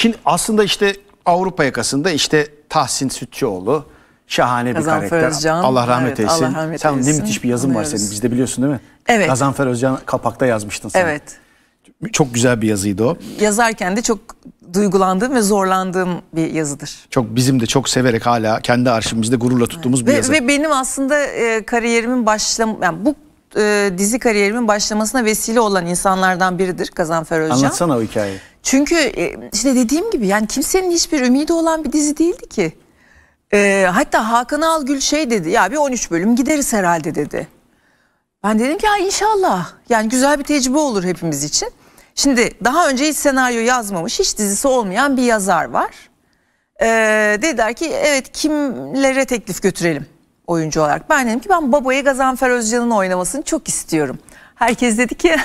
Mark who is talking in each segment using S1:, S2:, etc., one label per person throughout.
S1: şimdi aslında işte Avrupa yakasında işte Tahsin Sütçüoğlu şahane bir
S2: Gazanfer
S1: karakter.
S2: Özcan,
S1: Allah rahmet
S2: evet,
S1: eylesin.
S2: Allah rahmet
S1: Sen ne
S2: eylesin.
S1: müthiş bir yazın var
S2: Anlıyoruz.
S1: senin. Bizde biliyorsun değil mi?
S2: Evet.
S1: Gazanfer Özcan kapakta yazmıştın sen.
S2: Evet.
S1: Çok güzel bir yazıydı o.
S2: Yazarken de çok duygulandığım ve zorlandığım bir yazıdır.
S1: Çok bizim de çok severek hala kendi arşivimizde gururla tuttuğumuz bir
S2: Ve,
S1: yazı.
S2: ve benim aslında e, kariyerimin başlam yani bu e, dizi kariyerimin başlamasına vesile olan insanlardan biridir Gazanfer Özcan.
S1: Anlatsana o hikayeyi.
S2: Çünkü e, işte dediğim gibi yani kimsenin hiçbir ümidi olan bir dizi değildi ki. E, hatta Hakan Algül şey dedi ya bir 13 bölüm gideriz herhalde dedi. Ben dedim ki ya inşallah yani güzel bir tecrübe olur hepimiz için. Şimdi daha önce hiç senaryo yazmamış hiç dizisi olmayan bir yazar var. E, dediler ki evet kimlere teklif götürelim oyuncu olarak. Ben dedim ki ben babayı Gazanfer Özcan'ın oynamasını çok istiyorum. Herkes dedi ki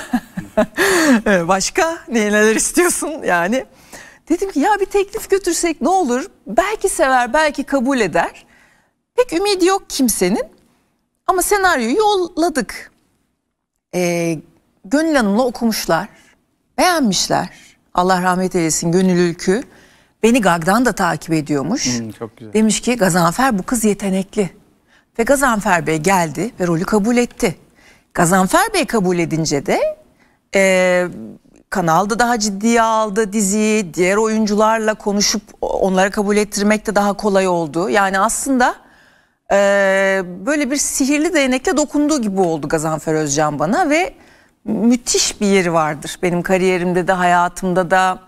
S2: "E, başka ne- neler istiyorsun yani. Dedim ki ya bir teklif götürsek ne olur? Belki sever, belki kabul eder. Pek ümidi yok kimsenin. Ama senaryoyu yolladık. Ee, Gönül Hanım'la okumuşlar. Beğenmişler. Allah rahmet eylesin Gönül Ülkü. Beni Gag'dan da takip ediyormuş.
S1: Hmm, çok güzel.
S2: Demiş ki Gazanfer bu kız yetenekli. Ve Gazanfer Bey geldi ve rolü kabul etti. Gazanfer Bey kabul edince de e, kanalda daha ciddiye aldı diziyi. Diğer oyuncularla konuşup onlara kabul ettirmek de daha kolay oldu. Yani aslında e, böyle bir sihirli değnekle dokunduğu gibi oldu Gazanfer Özcan bana ve müthiş bir yeri vardır. Benim kariyerimde de hayatımda da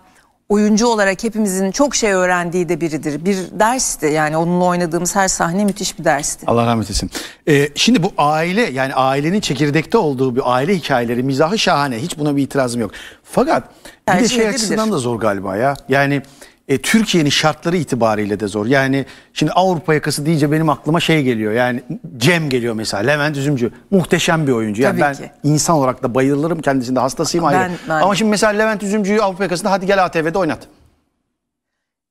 S2: oyuncu olarak hepimizin çok şey öğrendiği de biridir. Bir dersti yani onunla oynadığımız her sahne müthiş bir dersti.
S1: Allah rahmet eylesin. Ee, şimdi bu aile yani ailenin çekirdekte olduğu bir aile hikayeleri mizahı şahane. Hiç buna bir itirazım yok. Fakat bir de
S2: Tercih
S1: şey
S2: edilebilir.
S1: açısından da zor galiba ya. Yani e, Türkiye'nin şartları itibariyle de zor. Yani şimdi Avrupa yakası deyince benim aklıma şey geliyor. Yani Cem geliyor mesela. Levent Üzümcü. Muhteşem bir oyuncu. Yani
S2: Tabii
S1: ben
S2: ki.
S1: insan olarak da bayılırım. Kendisinde hastasıyım ayrı.
S2: Ben- ben-
S1: Ama şimdi mesela Levent Üzümcü'yü Avrupa yakasında hadi gel ATV'de oynat.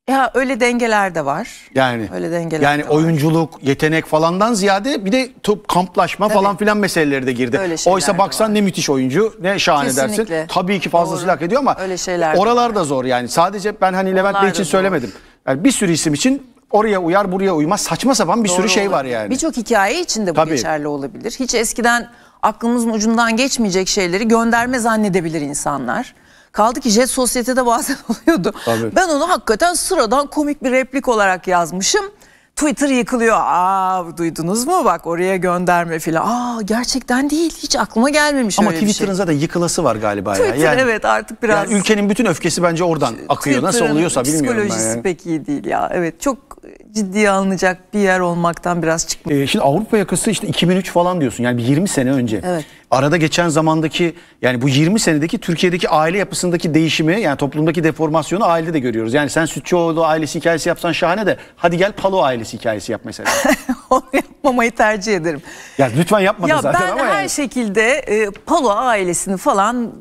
S2: Ya öyle dengeler de var.
S1: Yani
S2: Öyle dengeler
S1: yani
S2: de var.
S1: oyunculuk, yetenek falandan ziyade bir de top kamplaşma falan filan meseleleri de girdi.
S2: Öyle
S1: Oysa baksan
S2: var.
S1: ne müthiş oyuncu, ne şahane
S2: Kesinlikle.
S1: dersin. Tabii ki fazlasıyla hak ediyor ama
S2: Öyle şeyler
S1: oralar da zor yani. Sadece ben hani Levent
S2: Onlar
S1: Bey
S2: da
S1: için
S2: zor.
S1: söylemedim. Yani bir sürü isim için oraya uyar, buraya uymaz. Saçma sapan bir sürü
S2: Doğru
S1: şey var
S2: olabilir.
S1: yani.
S2: Birçok hikaye için de bu
S1: Tabii.
S2: geçerli olabilir. Hiç eskiden aklımızın ucundan geçmeyecek şeyleri gönderme zannedebilir insanlar. Kaldı ki Jet Sosyete'de bazen oluyordu.
S1: Tabii.
S2: Ben onu hakikaten sıradan komik bir replik olarak yazmışım. Twitter yıkılıyor. Aa duydunuz mu bak oraya gönderme filan. Aa gerçekten değil. Hiç aklıma gelmemiş
S1: Ama
S2: öyle bir şey.
S1: Twitter'ın zaten yıkılası var galiba ya.
S2: Twitter
S1: Yani,
S2: evet artık biraz.
S1: yani ülkenin bütün öfkesi bence oradan akıyor. Nasıl oluyorsa bilmiyorum ben
S2: Psikolojisi
S1: yani.
S2: pek iyi değil ya. Evet çok ciddiye alınacak bir yer olmaktan biraz çıkmış.
S1: Ee, şimdi Avrupa yakası işte 2003 falan diyorsun. Yani bir 20 sene önce.
S2: Evet.
S1: Arada geçen zamandaki yani bu 20 senedeki Türkiye'deki aile yapısındaki değişimi yani toplumdaki deformasyonu ailede de görüyoruz. Yani sen Sütçüoğlu ailesi hikayesi yapsan şahane de hadi gel Palo ailesi hikayesi yap mesela.
S2: Onu yapmamayı tercih ederim.
S1: ya lütfen yapma da
S2: Ya
S1: zaten
S2: ben
S1: ama
S2: her
S1: yani.
S2: şekilde e, Palo ailesini falan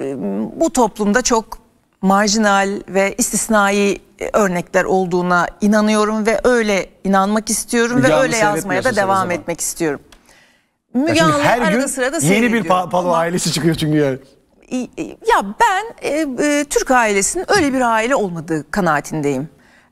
S2: e, bu toplumda çok marjinal ve istisnai e, örnekler olduğuna inanıyorum ve öyle inanmak istiyorum
S1: Müge
S2: ve öyle yazmaya da devam etmek istiyorum. Müge Anlı
S1: her
S2: arada
S1: gün
S2: sırada
S1: yeni bir pa- Palo
S2: ama-
S1: ailesi çıkıyor çünkü yani.
S2: Ya ben e, e, Türk ailesinin öyle bir aile olmadığı kanaatindeyim.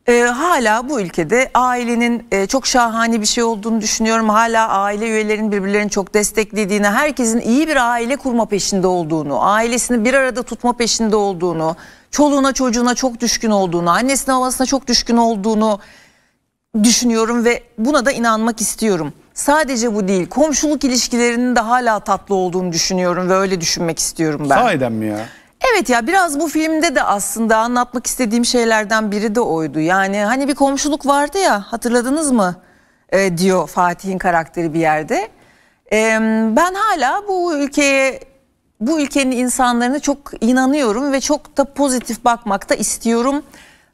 S2: E, hala bu ülkede ailenin e, çok şahane bir şey olduğunu düşünüyorum. Hala aile üyelerinin birbirlerini çok desteklediğini, herkesin iyi bir aile kurma peşinde olduğunu, ailesini bir arada tutma peşinde olduğunu, çoluğuna çocuğuna çok düşkün olduğunu, annesine babasına çok düşkün olduğunu düşünüyorum ve buna da inanmak istiyorum. Sadece bu değil, komşuluk ilişkilerinin de hala tatlı olduğunu düşünüyorum ve öyle düşünmek istiyorum ben.
S1: Sahiden mi ya?
S2: Evet ya biraz bu filmde de aslında anlatmak istediğim şeylerden biri de oydu. Yani hani bir komşuluk vardı ya hatırladınız mı Ee, diyor Fatih'in karakteri bir yerde. Ee, ben hala bu ülkeye bu ülkenin insanlarına çok inanıyorum ve çok da pozitif bakmakta istiyorum.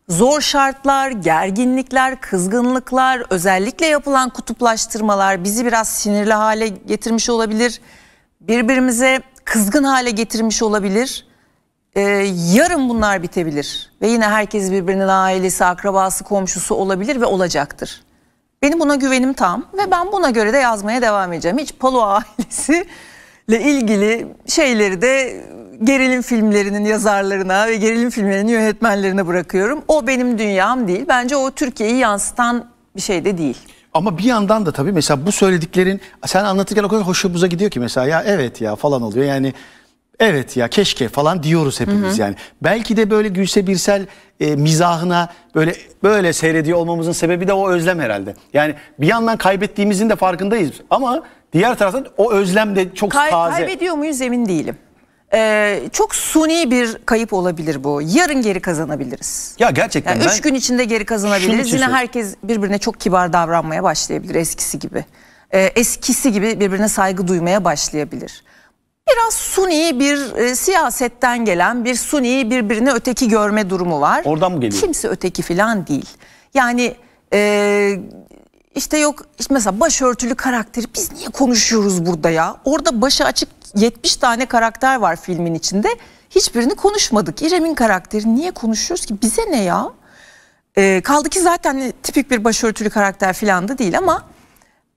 S2: Zor şartlar, gerginlikler, kızgınlıklar, özellikle yapılan kutuplaştırmalar bizi biraz sinirli hale getirmiş olabilir. Birbirimize kızgın hale getirmiş olabilir. Ee, yarın bunlar bitebilir ve yine herkes birbirinin ailesi, akrabası, komşusu olabilir ve olacaktır. Benim buna güvenim tam ve ben buna göre de yazmaya devam edeceğim. Hiç Palo ailesi ilgili şeyleri de gerilim filmlerinin yazarlarına ve gerilim filmlerinin yönetmenlerine bırakıyorum. O benim dünyam değil. Bence o Türkiye'yi yansıtan bir şey de değil.
S1: Ama bir yandan da tabii mesela bu söylediklerin sen anlatırken o kadar hoşumuza gidiyor ki mesela ya evet ya falan oluyor. Yani evet ya keşke falan diyoruz hepimiz yani. Belki de böyle Gülse Birsel e, mizahına böyle böyle seyrediyor olmamızın sebebi de o özlem herhalde. Yani bir yandan kaybettiğimizin de farkındayız ama diğer taraftan o özlem de çok
S2: Kay-
S1: taze.
S2: kaybediyor muyuz emin değilim. Ee, çok suni bir kayıp olabilir bu. Yarın geri kazanabiliriz.
S1: Ya gerçekten
S2: Yani
S1: ben
S2: üç gün içinde geri kazanabiliriz. Yine herkes birbirine çok kibar davranmaya başlayabilir eskisi gibi. Ee, eskisi gibi birbirine saygı duymaya başlayabilir. Biraz suni bir e, siyasetten gelen bir suni birbirini öteki görme durumu var.
S1: Oradan mı geliyor?
S2: Kimse öteki falan değil. Yani e, işte yok işte mesela başörtülü karakteri biz niye konuşuyoruz burada ya? Orada başı açık 70 tane karakter var filmin içinde. Hiçbirini konuşmadık. İrem'in karakteri niye konuşuyoruz ki? Bize ne ya? Ee, kaldı ki zaten tipik bir başörtülü karakter falan da değil ama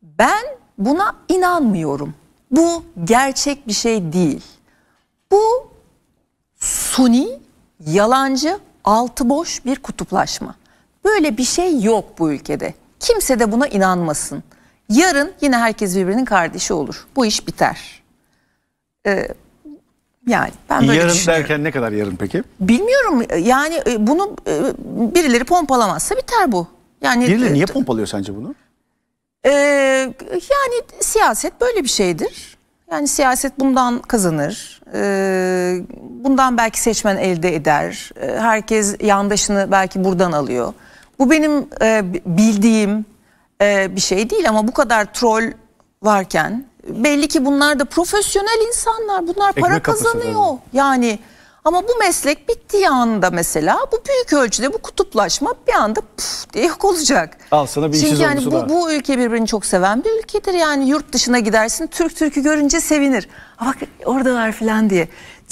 S2: ben buna inanmıyorum. Bu gerçek bir şey değil. Bu suni, yalancı, altı boş bir kutuplaşma. Böyle bir şey yok bu ülkede. Kimse de buna inanmasın. Yarın yine herkes birbirinin kardeşi olur. Bu iş biter. Ee, yani ben böyle
S1: yarın derken ne kadar yarın peki?
S2: Bilmiyorum yani e, bunu e, birileri pompalamazsa biter bu. Yani
S1: Birileri
S2: e,
S1: niye pompalıyor sence bunu?
S2: E, yani siyaset böyle bir şeydir. Yani siyaset bundan kazanır. E, bundan belki seçmen elde eder. E, herkes yandaşını belki buradan alıyor. Bu benim e, bildiğim e, bir şey değil ama bu kadar troll varken belli ki bunlar da profesyonel insanlar. Bunlar para
S1: Ekmek kapısı
S2: kazanıyor. Yani ama bu meslek bittiği anda mesela bu büyük ölçüde bu kutuplaşma bir anda puf diye yok olacak.
S1: Al sana bir
S2: Çünkü yani bu,
S1: daha.
S2: bu ülke birbirini çok seven bir ülkedir. Yani yurt dışına gidersin Türk Türk'ü görünce sevinir. "Aa Bak oradalar falan diye.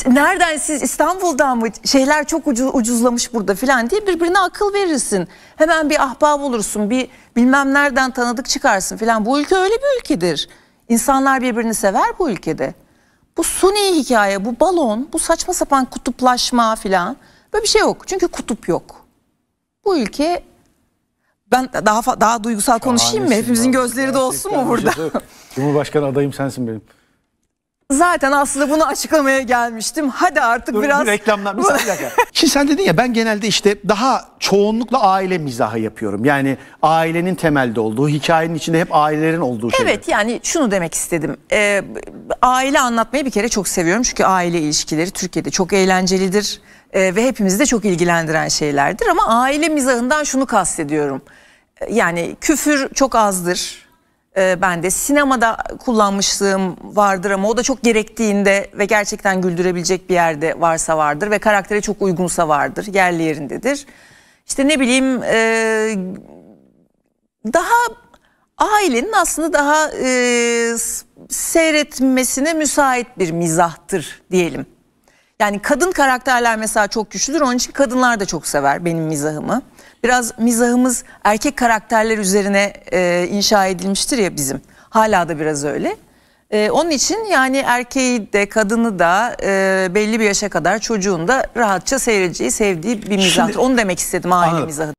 S2: Nereden siz İstanbul'dan mı şeyler çok ucu, ucuzlamış burada falan diye birbirine akıl verirsin. Hemen bir ahbap olursun bir bilmem nereden tanıdık çıkarsın falan. Bu ülke öyle bir ülkedir. İnsanlar birbirini sever bu ülkede. Bu suni hikaye, bu balon, bu saçma sapan kutuplaşma falan böyle bir şey yok. Çünkü kutup yok. Bu ülke ben daha daha duygusal konuşayım mı? Hepimizin gözleri de olsun mu burada?
S1: şey. Cumhurbaşkanı adayım sensin benim.
S2: Zaten aslında bunu açıklamaya gelmiştim. Hadi artık
S1: Dur,
S2: biraz
S1: bir reklamlar bir dakika. Şimdi sen dedin ya ben genelde işte daha çoğunlukla aile mizahı yapıyorum. Yani ailenin temelde olduğu, hikayenin içinde hep ailelerin olduğu şeyler.
S2: Evet yani şunu demek istedim. Ee, aile anlatmayı bir kere çok seviyorum. Çünkü aile ilişkileri Türkiye'de çok eğlencelidir. Ee, ve hepimizi de çok ilgilendiren şeylerdir. Ama aile mizahından şunu kastediyorum. Ee, Yani küfür çok azdır. Ee, ben de sinemada kullanmışlığım vardır ama o da çok gerektiğinde ve gerçekten güldürebilecek bir yerde varsa vardır ve karaktere çok uygunsa vardır, yerli yerindedir. İşte ne bileyim e, daha ailenin aslında daha e, seyretmesine müsait bir mizahtır diyelim. Yani kadın karakterler mesela çok güçlüdür. Onun için kadınlar da çok sever benim mizahımı. Biraz mizahımız erkek karakterler üzerine e, inşa edilmiştir ya bizim. Hala da biraz öyle. E, onun için yani erkeği de kadını da e, belli bir yaşa kadar çocuğun da rahatça seyredeceği, sevdiği bir mizahtır. Onu demek istedim aile mizahı.